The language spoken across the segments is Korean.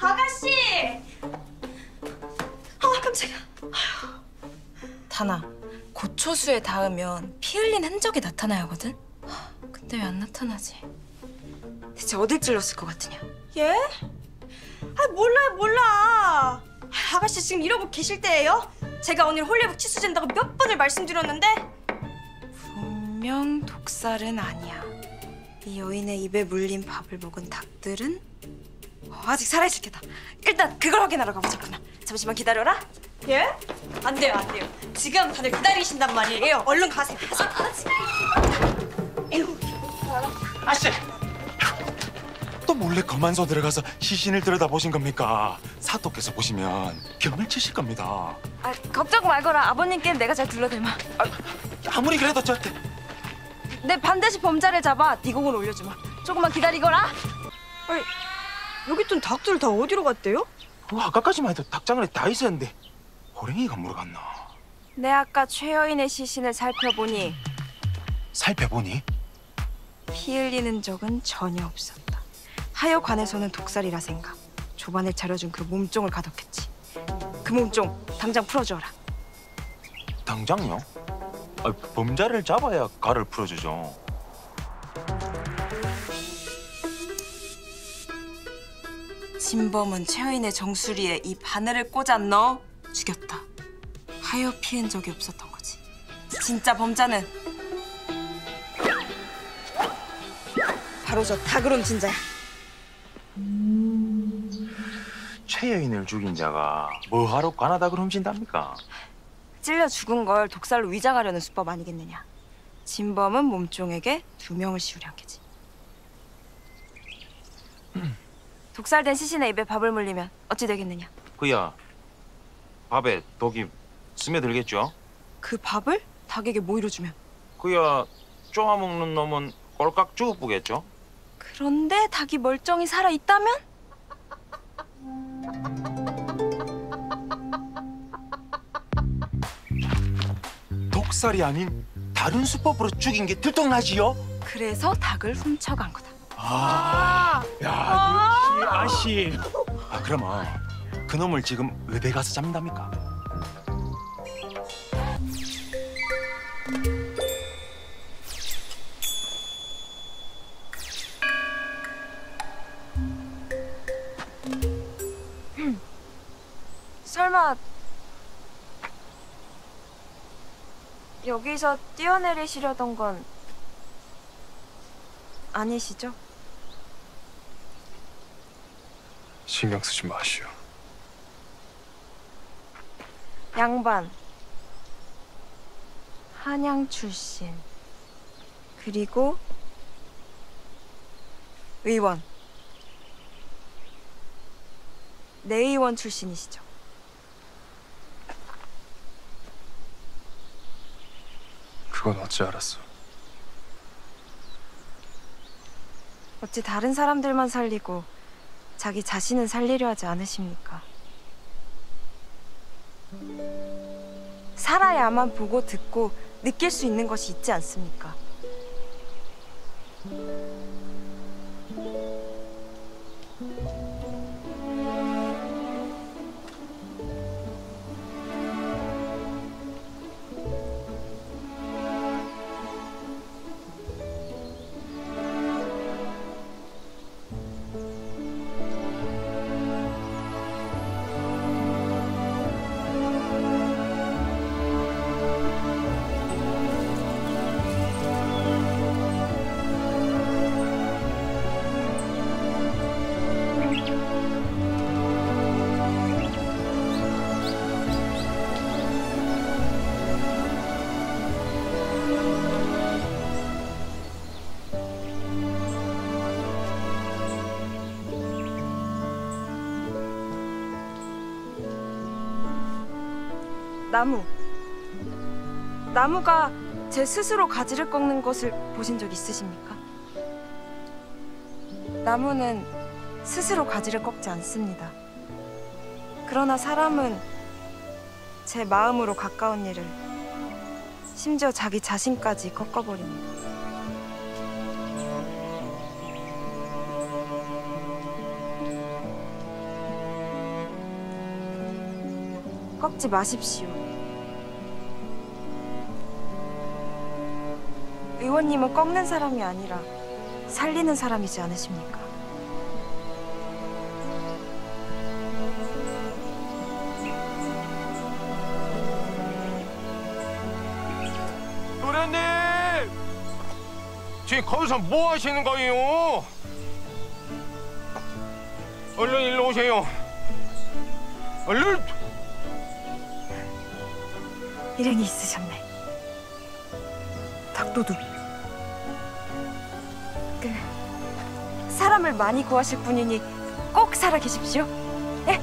아가씨! 아 깜짝이야. 다나, 고초수에 닿으면 피 흘린 흔적이 나타나야 하거든? 하, 근데 왜 안 나타나지? 대체 어딜 찔렀을 것 같으냐? 예? 아 몰라요 몰라. 아, 아가씨 지금 이러고 계실 때예요? 제가 오늘 홀리북 취소된다고 몇 번을 말씀드렸는데 분명 독살은 아니야. 이 여인의 입에 물린 밥을 먹은 닭들은 어, 아직 살아있을 게다. 일단 그걸 확인하러 가보자꾸나. 잠시만 기다려라. 예? 안 돼요 안 돼요. 지금 다들 기다리신단 말이에요. 얼른 가세요. 아씨! 또 몰래 거만소 들어가서 시신을 들여다보신 겁니까? 사토께서 보시면 경을 치실 겁니다. 아, 걱정 말거라. 아버님께 내가 잘 둘러대마. 아, 아무리 그래도 절대 내 반드시 범자를 잡아 네 공을 올려주마. 조금만 기다리거라. 아니 여기 있던 닭들 다 어디로 갔대요? 그 아까까지만 해도 닭장안에 다 있었는데 호랭이가 물어갔나? 내 아까 최 여인의 시신을 살펴보니 살펴보니 피 흘리는 적은 전혀 없었다. 하여 관에서는 독살이라 생각. 조반을 차려준 그 몸종을 가뒀겠지. 그 몸종 당장 풀어주어라. 당장요? 아, 범자를 잡아야 가를 풀어주죠. 진범은 최 여인의 정수리에 이 바늘을 꽂아 넣어 죽였다. 하여 피한 적이 없었던 거지. 진짜 범자는 바로 저 닭으론 진자야. 최여인을 죽인 자가 뭐하러 관하닥을 훔친답니까? 찔려 죽은 걸 독살로 위장하려는 수법 아니겠느냐. 진범은 몸종에게 두 명을 씌우려 한 게지. 독살된 시신의 입에 밥을 물리면 어찌 되겠느냐. 그야 밥에 독이 스며들겠죠? 그 밥을 닭에게 모이로 주면 그야 쪼아 먹는 놈은 꼴깍 죽어보겠죠? 그런데 닭이 멀쩡히 살아 있다면 독살이 아닌 다른 수법으로 죽인 게 들통나지요? 그래서 닭을 훔쳐간 거다. 아, 야, 역시 아씨. 아, 그러면 그 놈을 지금 의대 가서 잡는답니까? 여기서 뛰어내리시려던 건 아니시죠? 신경 쓰지 마시오. 양반 한양 출신 그리고 의원 내의원 출신이시죠? 그건 어찌 알았어? 어찌 다른 사람들만 살리고 자기 자신은 살리려 하지 않으십니까? 살아야만 보고 듣고 느낄 수 있는 것이 있지 않습니까? 나무. 나무가 제 스스로 가지를 꺾는 것을 보신 적 있으십니까? 나무는 스스로 가지를 꺾지 않습니다. 그러나 사람은 제 마음으로 가까운 일을 심지어 자기 자신까지 꺾어버립니다. 꺾지 마십시오. 의원님은 꺾는 사람이 아니라 살리는 사람이지 않으십니까? 도련님! 지금 거기서 뭐 하시는 거예요? 얼른 일로 오세요. 얼른! 일행이 있으셨네. 닭도둑. 그 사람을 많이 구하실 분이니 꼭 살아 계십시오. 예?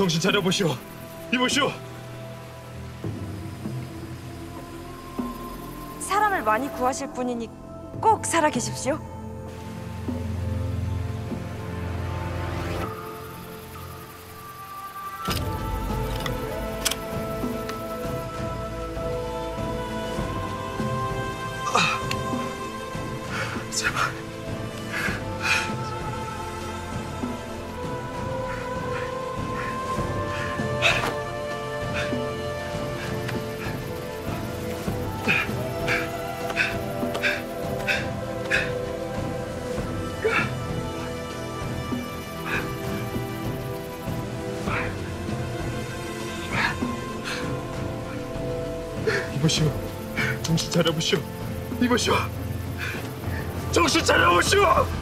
정신 차려보시오. 이보시오. 사람을 많이 구하실 분이니 꼭 살아 계십시오. 제발. 이보시오. 정신 차려보시오. 이보시오. 정신 차려보시오.